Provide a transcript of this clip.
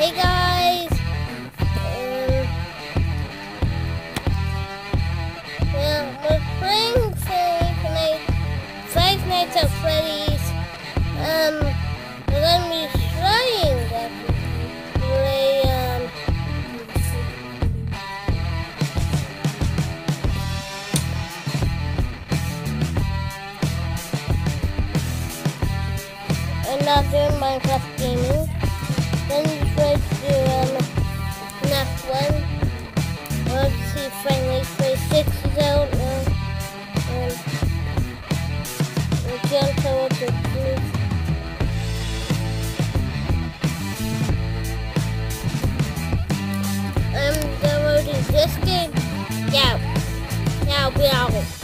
Hey guys! Um, well, we're playing Five Nights, Five Nights at Freddy's. Um, we're gonna be trying to play, um, another Minecraft gaming. one Odyssey friendly play six is out and we can't. I'm downloading this game. Yeah. Now we are.